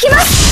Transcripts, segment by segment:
きます。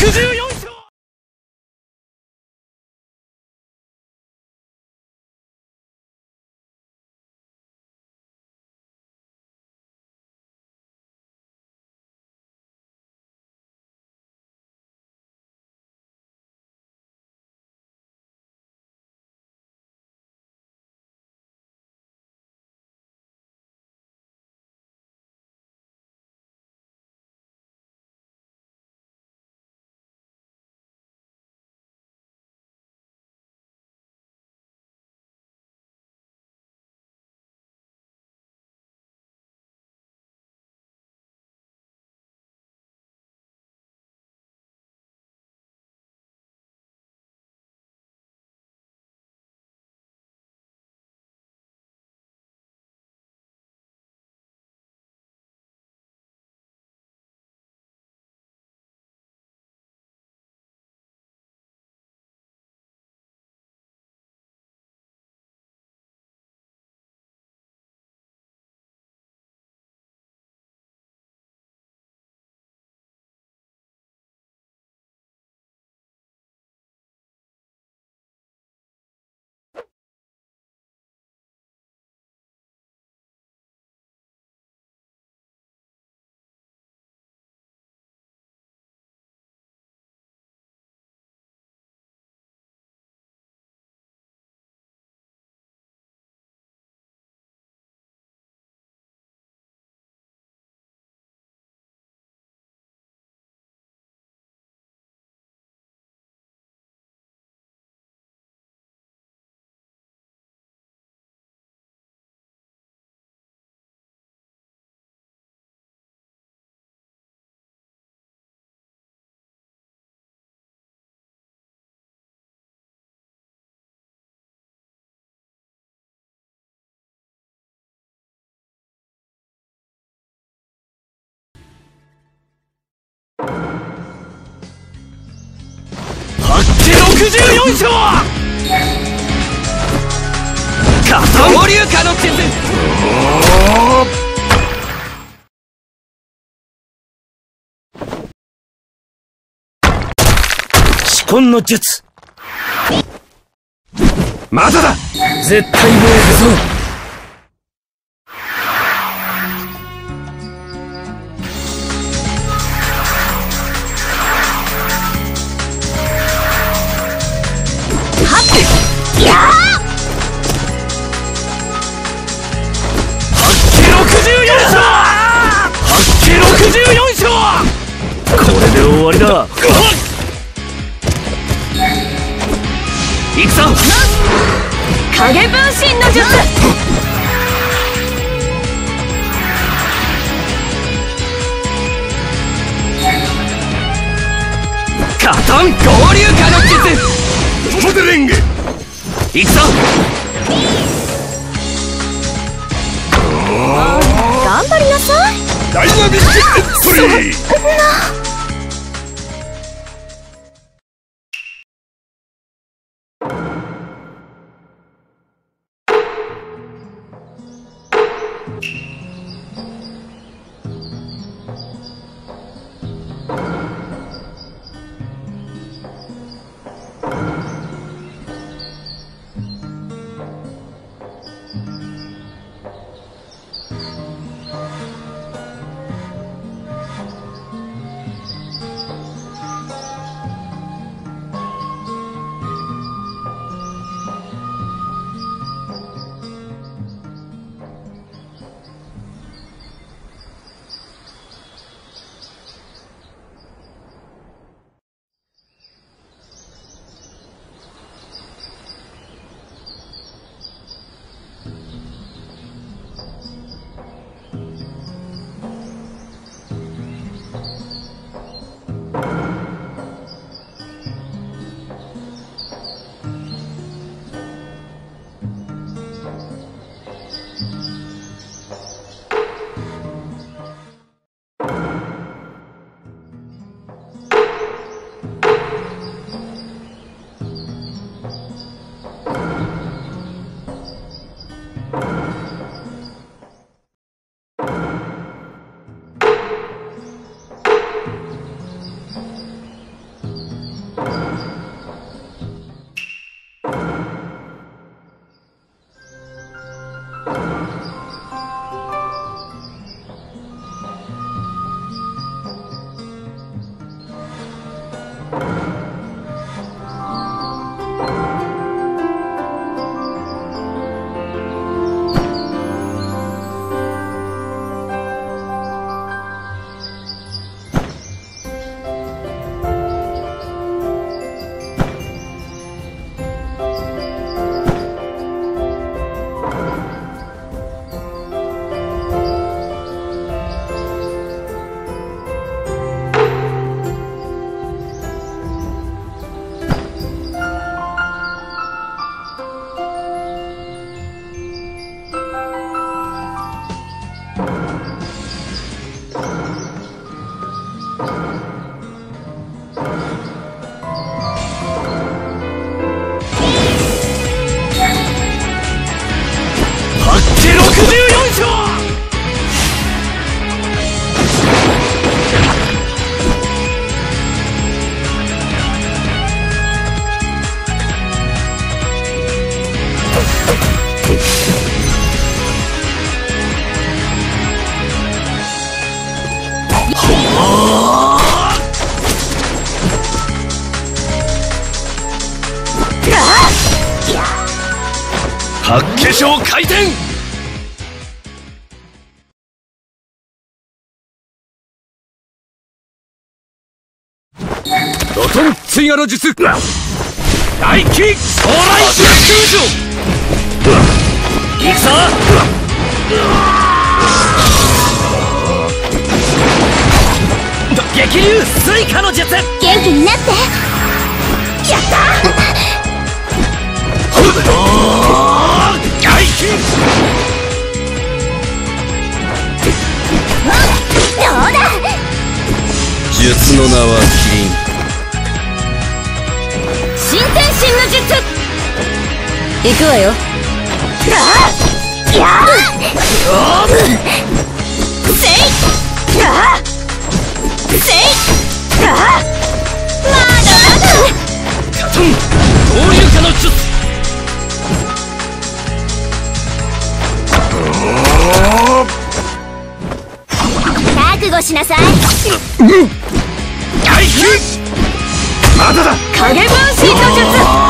Because you. 64勝加藤流化の術紫根の術。まだだ！絶対もう行くぞこれで終わりだ。行くぞ。影分身の術。カトン合流化の術。トテレンゲ行くぞクトン追加の術大気将来集中行くぞ激流水化の術元気になってやったほっ大気どうだ術の名はキリン。行くわよ。やあせい。やあせいやあまだまだカトン合流化の術覚悟しなさい大気まだだ影分身の術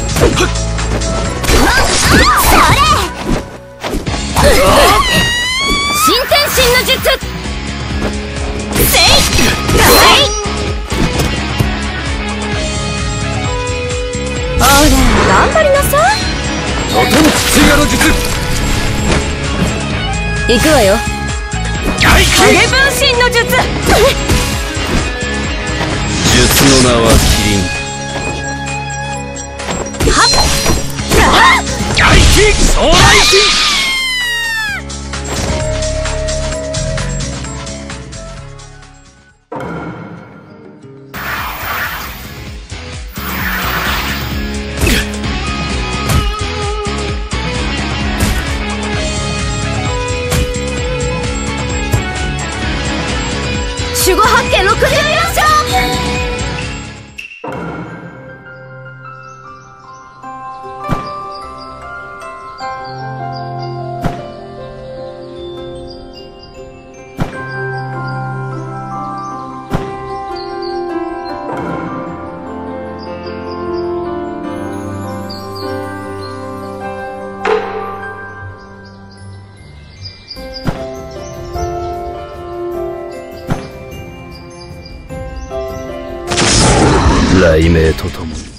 行くわよ影分身の術。術の名はキリンはっ。大気将来神雷鳴とともに。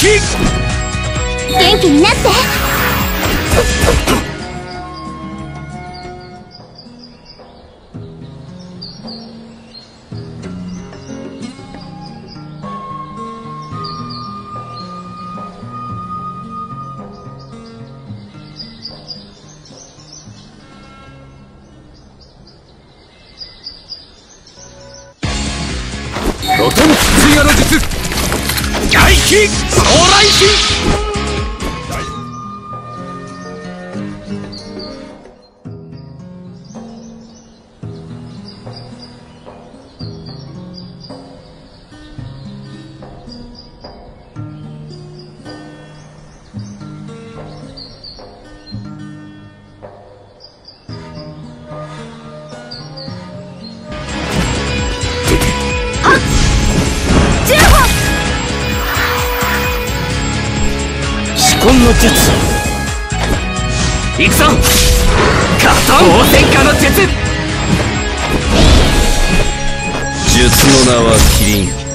元気になって。術。行くぞカタン応戦下の術。術の名はキリン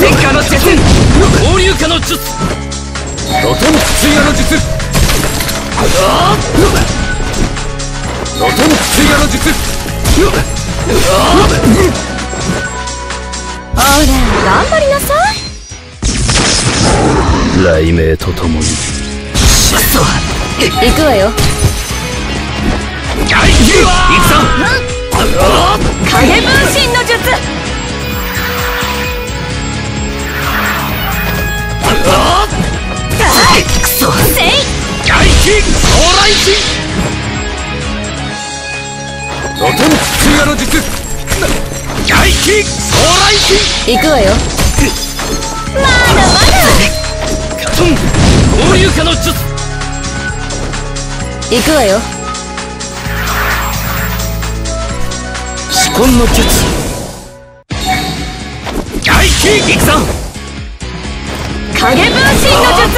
の術。交流化の術。ロトの術ロトの術ほら頑張りなさい。雷鳴とともに。行くわよ。外気行くぞ影分身の術くそせい外気往来神ロトム追加の術外気往来神行くわよ。まだまカトン交流化の術行くわよ。至根の術外気行くぞ影分身の術。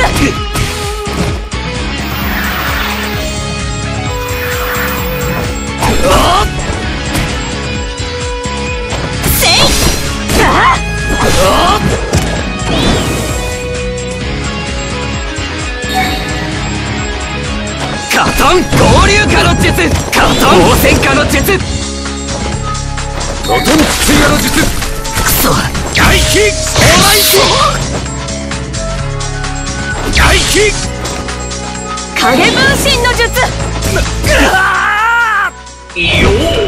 せい。あカトン交流化の術。カトン応戦化の術。ロトム追加の術。クソ。外気往来神外気影分身の術。よ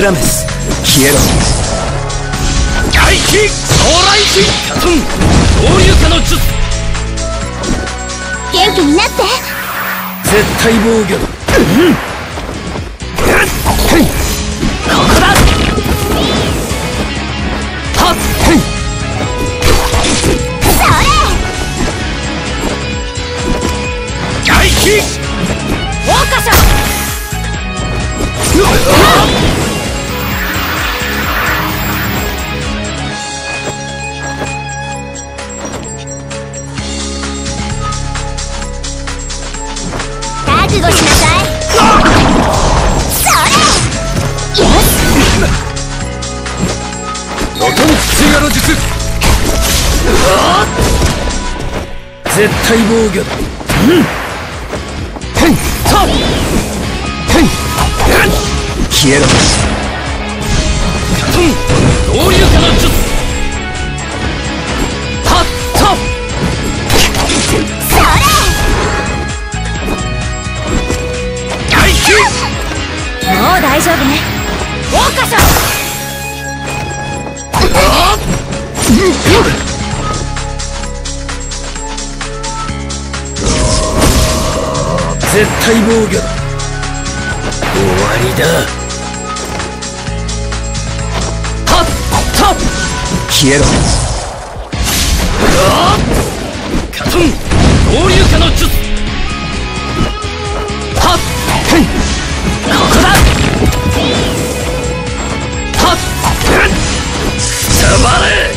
クラメス消えろ。来気キャトン合流化の術。元気になって。絶対防御だ。はい対防御だうん。へん。さへん。消えろカトン合流化の術はっさそれ外気もう大丈夫ね桜花賞絶対防御だ。終わりだ。はっはっ消えろ。カトン。合流化の術。はっ。へんここだ。はっ。たまれ。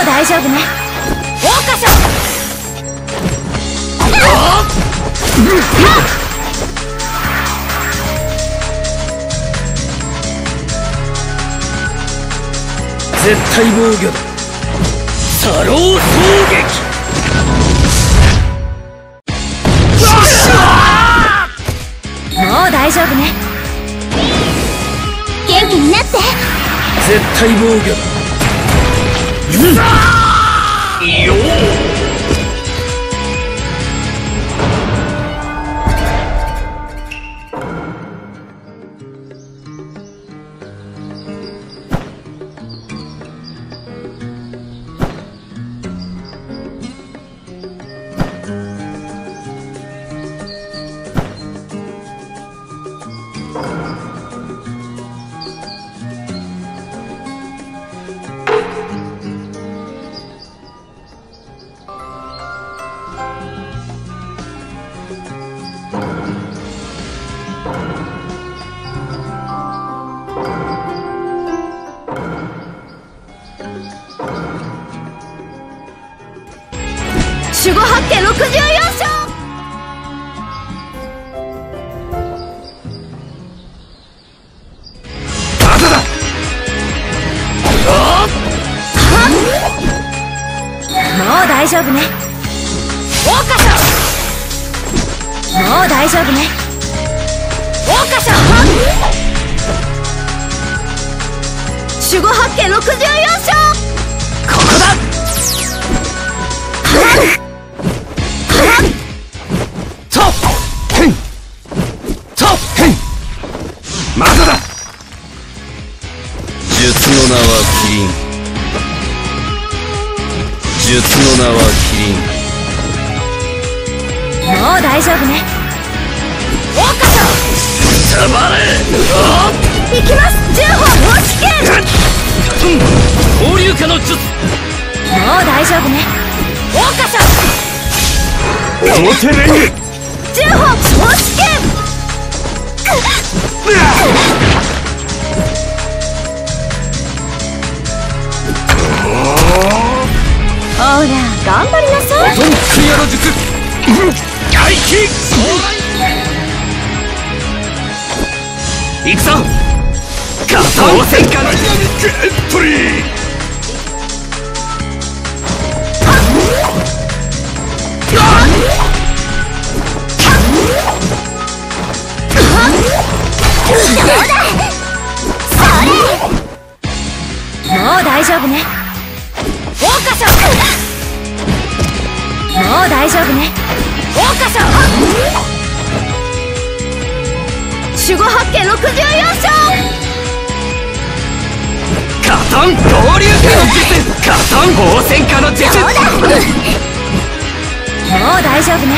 う大丈夫ね。桜花賞絶対防御だ。サロー衝撃。もう大丈夫ね。元気になって。絶対防御だよ64勝まだだもう大丈夫ね。桜花賞もう大丈夫ね。桜花賞守護八家64勝ここだ術の名はキリンもう大丈夫ね。桜花賞たまれ行きます。10本放棄権カトン合流化の術もう大丈夫ね。桜花賞表レング10本放棄権ら頑張りなさい。トンクリアの術外気行くぞガトン戦艦ダイナミックエントリーもう大丈夫ね桜花賞う大丈夫ね。桜花賞守護八景64章。カタン合流化の術カタン放線化の術。もう大丈夫ね。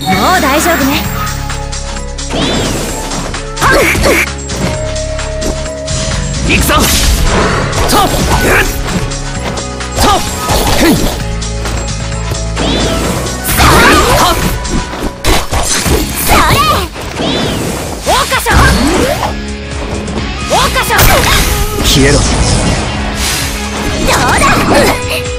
もう大丈夫ね。行くぞ消えろどうだ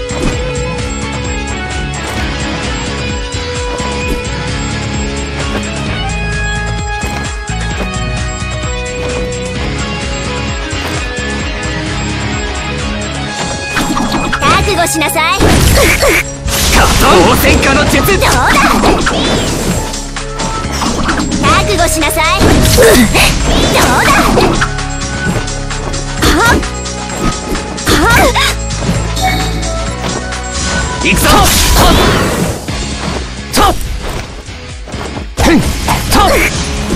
しなさい。の術だ？覚悟しなさい。どうだ？はっはっ行くぞ。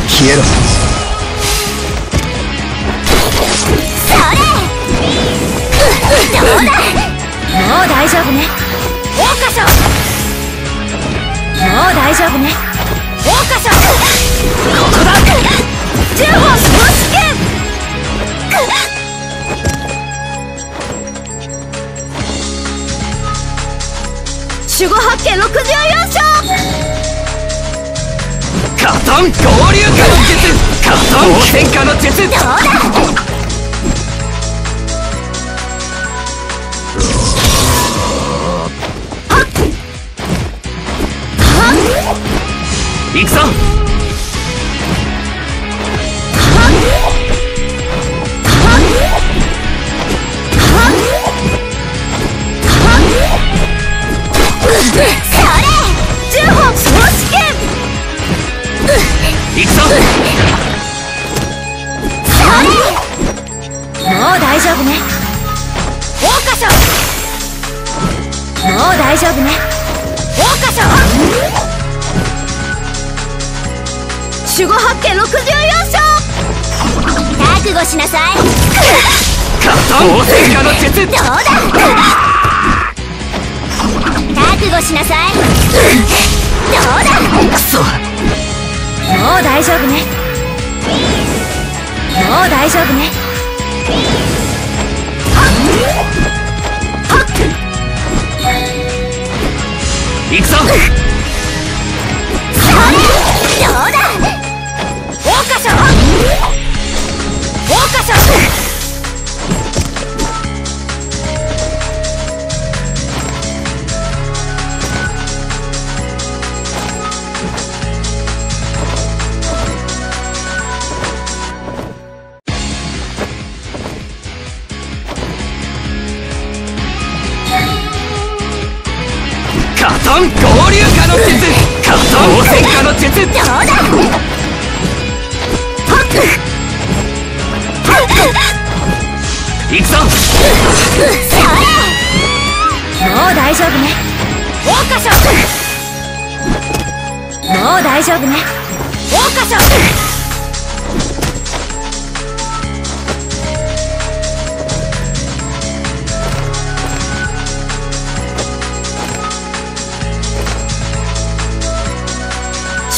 消えろそれ。どうだもう大丈夫ね。桜花賞もう大丈夫ね。桜花賞ここだ十本公式剣守護八景64章カタン合流化の術！カの術！どうだ？行くぞ。もう大丈夫ね。桜花賞もう大丈夫ね。桜花賞守護八景64章覚悟しなさい。どうだ覚悟しなさい。どうだ?クソもう大丈夫ね。もう大丈夫ね。行くぞ!それ!どうだ?桜花賞桜花賞カタン合流化の術カタン放線化の術どうだ行くぞ。それもう大丈夫ね。桜花賞もう大丈夫ね。桜花賞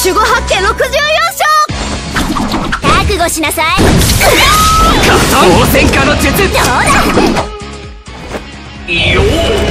守護八景64章。覚悟しなさい。の術。どうだ？よー